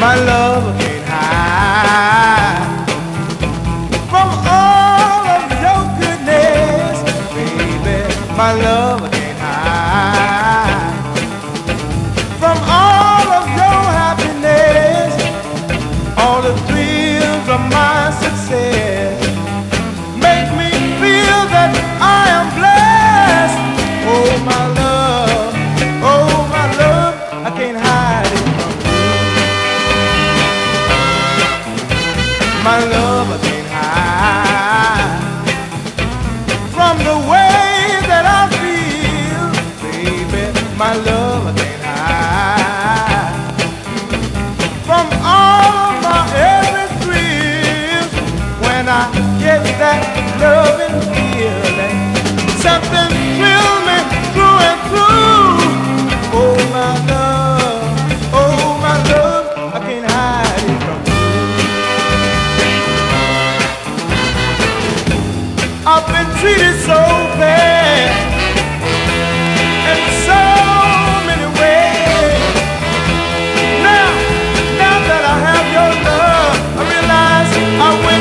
my love can't hide from all of your goodness, baby. My love can't hide My love can't hide from the way that I feel, baby. My love can't hide from all my every thrill when I get that loving feeling. Something treated so bad in so many ways. Now, now that I have your love, I realize I went.